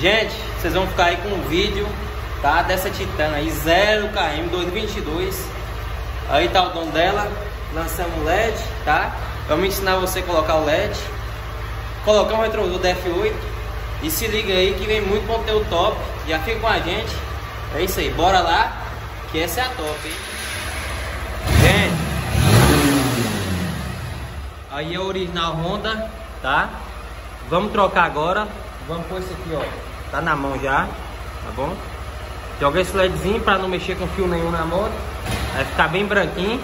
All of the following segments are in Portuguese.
Gente, vocês vão ficar aí com um vídeo, tá? Dessa Titana aí, 0 km 2022. Aí tá o dono dela, lançamos LED, tá? Vamos ensinar você a colocar o LED. Colocar um retrovisor DF8. E se liga aí que vem muito conteúdo top. Já fica com a gente. É isso aí, bora lá, que essa é a top, hein? Gente, aí é o original Honda, tá? Vamos trocar agora. Vamos pôr esse aqui, ó. Tá na mão já, tá bom? Joga esse LEDzinho pra não mexer com fio nenhum na moto. Vai ficar bem branquinho.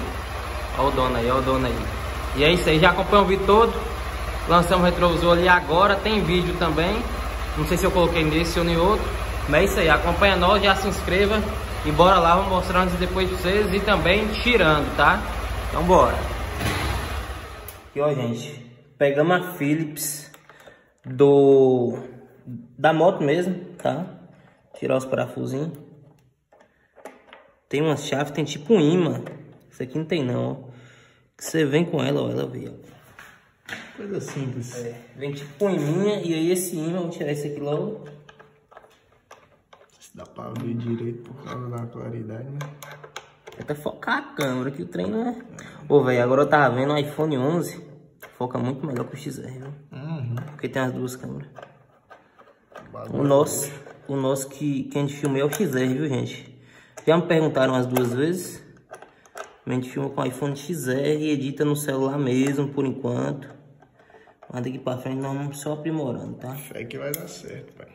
Ó o dono aí, ó o dono aí. E é isso aí, já acompanha o vídeo todo. Lançamos o retrovisor ali agora, tem vídeo também. Não sei se eu coloquei nesse ou em outro. Mas é isso aí, acompanha nós, já se inscreva. E bora lá, vamos mostrar antes e depois pra vocês. E também tirando, tá? Então bora. Aqui ó, gente. Pegamos a Philips do da moto mesmo, tá? Tirar os parafusinhos. Tem uma chave, tem tipo um imã. Isso aqui não tem não, ó. Você vem com ela, ó, ela vem, ó. Coisa simples. É, vem tipo um imã e aí esse imã, vou tirar esse aqui logo. Se dá pra ver direito por causa da claridade, né? Até focar a câmera, que o trem não é... Ô, velho, agora eu tava vendo o iPhone 11. Foca muito melhor que o XR, viu? Uhum. Porque tem as duas câmeras. O nosso, o nosso que, que a gente filma é o XR, viu, gente? Já me perguntaram as duas vezes. A gente filma com o iPhone XR e edita no celular mesmo, por enquanto. Mas daqui pra frente nós vamos só aprimorando, tá? Fé que vai dar certo, pai.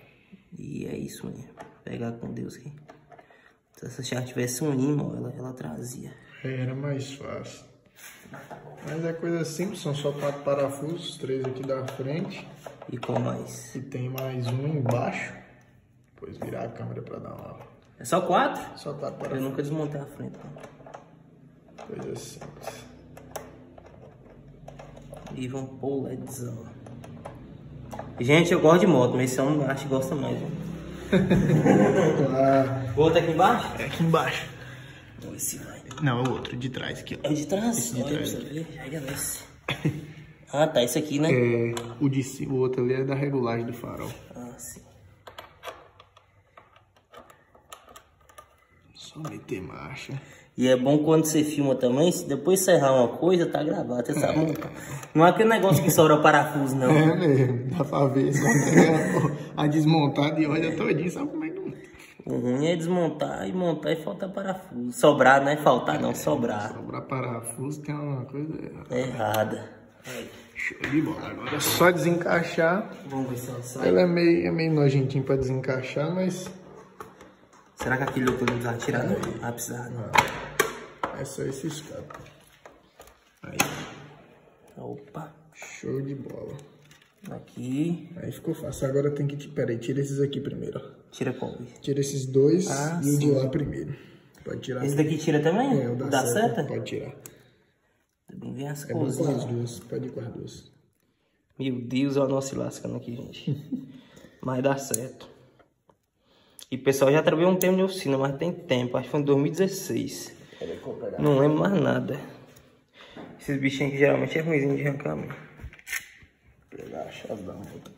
E é isso mesmo. Pegar com Deus aqui. Se essa chave tivesse um imã, ela, ela trazia. Era mais fácil. Mas é coisa simples, são só quatro parafusos, três aqui da frente. E com mais. E tem mais um embaixo. Depois virar a câmera pra dar uma... É só quatro? Só quatro Eu parafusos. nunca desmontei a frente, não. Coisa simples. E vamos pôr o LEDzão. Gente, eu gosto de moto, mas esse homem acho que gosta mais. Ah, O outro aqui embaixo? é aqui embaixo. Vamos ver se vai. Não, o outro, de trás aqui, ó. É o de trás? Esse de Olha trás. ver. Pega nesse. Ah, tá. Esse aqui, né? É, o, de, o outro ali é da regulagem do farol. Ah, sim. Só meter marcha. E é bom quando você filma também, se depois você errar uma coisa, tá gravado, você sabe montar. Não é aquele negócio que sobra parafuso, não. É mesmo, dá pra ver. Pega a desmontada e olha todinho, sabe como é que não... O ruim é desmontar e montar e faltar parafuso. Sobrar, não é faltar, não, sobrar. Sobrar parafuso tem uma coisa É errada. show de bola. Agora é só desencaixar. Vamos ver se ela sai. Ela é meio, é meio nojentinho pra desencaixar, mas Será que aquele outro não vai tirar? Não, ah, precisa é só esse escape. Aí, Opa. show de bola. Aqui. Aí ficou fácil. Agora tem que... Pera aí, tira esses aqui primeiro. Tira qual? Tira esses dois Ah, e o de lá primeiro. Pode tirar. Esse daqui tira também? É, o da, Dá seta, seta? Pode tirar. Também vem as É bom com as duas. Pode ir com as duas. Meu Deus, olha nós se lascando aqui, gente. mas dá certo. E pessoal já trabalhou um tempo de oficina, mas tem tempo. Acho que foi em 2016. Não lembro mais nada. Esses bichinhos que geralmente é ruimzinho de arrancar moto.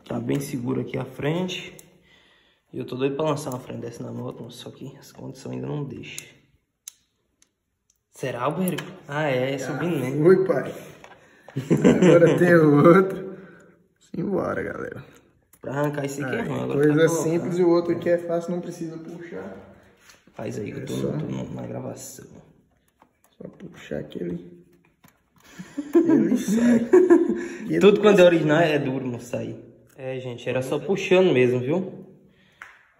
Tá bem seguro aqui a frente. E eu tô doido pra lançar uma frente dessa na moto, mas só que as condições ainda não deixam. Será, Alberto? Ah, é, é subindo mesmo. Oi, pai. Agora tem o outro. Simbora, galera. Pra arrancar esse aqui é ruim. Agora Coisa colocar. simples e o outro aqui é fácil, não precisa puxar. Faz aí que eu tô, só. tô na- gravação. Só puxar que ele. Ele sai. Tudo quando é original é duro não sair. É, gente, era só puxando mesmo, viu?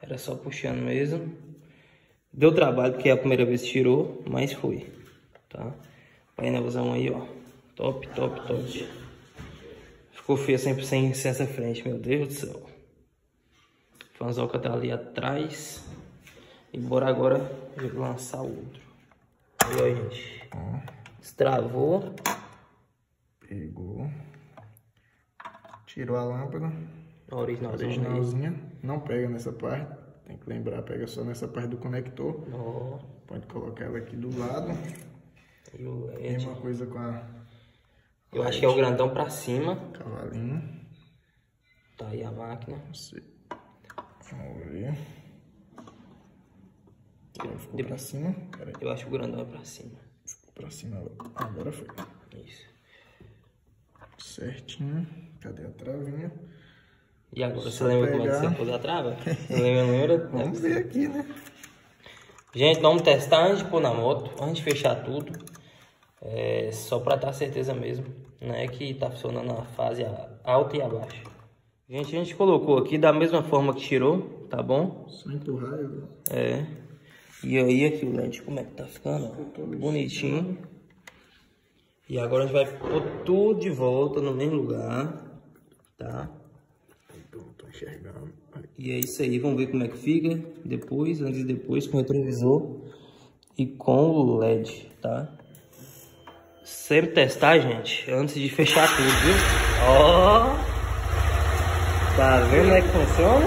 Era só puxando mesmo. Deu trabalho porque é a primeira vez que tirou, mas foi. Tá? Painelzão aí, ó. Top, top, top. Ficou feio sempre sem, sem essa frente, meu Deus do céu. Fanzoca tá ali atrás. E bora agora lançar outro. Aí, ó, gente. Destravou. Pegou. Tirou a lâmpada. Originalzão. aí. Originalzinha. Não pega nessa parte. Tem que lembrar, pega só nessa parte do conector. Ó, Pode colocar ela aqui do lado. E o LED. Mesma coisa com a Eu acho que é o grandão pra cima. cavalinho. Tá aí a máquina. Você- Vamos ver. Ficou pra cima. Pera. Eu acho que o grandão é pra cima. Ficou pra cima agora. Foi. Isso. Certinho. Cadê a travinha? E agora, você Só lembra como é que pegar. você pôs a trava? Você lembra, lembra? Vamos ver aqui, né? Gente, vamos testar antes de pôr na moto, antes de fechar tudo. É, só pra ter certeza mesmo, né? Que tá funcionando na fase a- alta e abaixo. Gente, a gente colocou aqui da mesma forma que tirou, tá bom? Só empurrar. eu- É. E aí aqui o LED, como é que tá ficando? Bonitinho. E agora a gente vai pôr tudo de volta no mesmo lugar, tá? Tô, tô enxergando. E é isso aí, vamos ver como é que fica depois, antes e depois, com o retrovisor e com o LED, tá? Sempre testar, gente, antes de fechar tudo, viu? Ó! Tá vendo como é que funciona?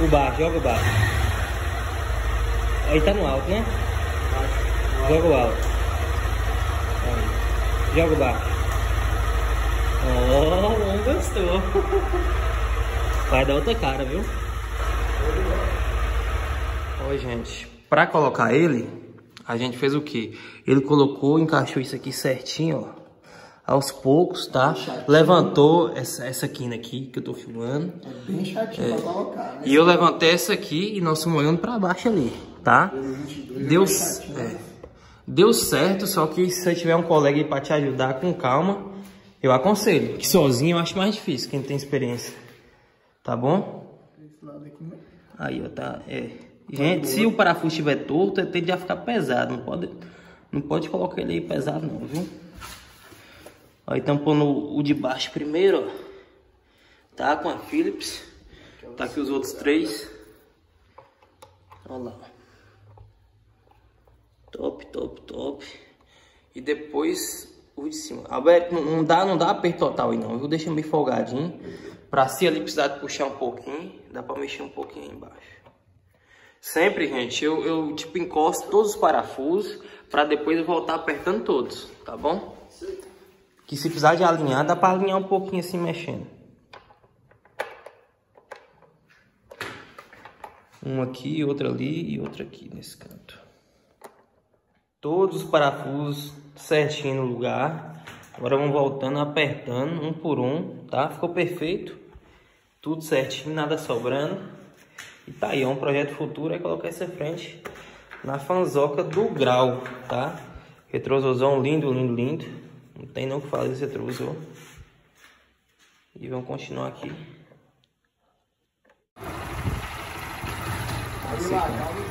O baixo, joga o baixo. Aí tá no alto, né? Joga o alto. Joga o baixo. Oh, não gostou. Vai dar outra cara, viu? Oi, gente. Pra colocar ele, a gente fez o quê? Ele colocou, encaixou isso aqui certinho, ó. Aos poucos, tá? Levantou essa, essa quina aqui que eu tô filmando. É bem chatinho pra colocar, né? E eu levantei essa aqui e nós estamos olhando pra baixo ali, tá? 22 é Deu, chatinho, é. né? Deu certo, só que se você tiver um colega aí pra te ajudar com calma, eu aconselho. Que sozinho eu acho mais difícil, quem tem experiência. Tá bom? Aí, ó, tá. É. Gente, se o parafuso estiver torto, ele tende a ficar pesado. Não pode, não pode colocar ele aí pesado, não, viu? Aí, estamos pondo o de baixo primeiro, ó. Tá? Com a Philips. Tá aqui os outros três. Olha lá. Top, top, top. E depois o de cima. Alberto, não- dá, não dá aperto total aí não. Eu deixar meio folgadinho. Pra se ali precisar de puxar um pouquinho, dá pra mexer um pouquinho aí embaixo. Sempre, gente, eu, eu tipo encosto todos os parafusos pra depois eu voltar apertando todos, tá bom? Que se precisar de alinhar, dá pra alinhar um pouquinho assim mexendo. Um aqui, outro ali e outro aqui nesse canto. Todos os parafusos certinho no lugar. Agora vamos voltando, apertando um por um, tá? Ficou perfeito. Tudo certinho, nada sobrando. E tá aí, é um projeto futuro, é colocar essa frente na fanzoca do grau, tá? Retrosorzão lindo, lindo, lindo. Não tem não o que falar desse retrovisor. E vamos continuar aqui. Lá, calma,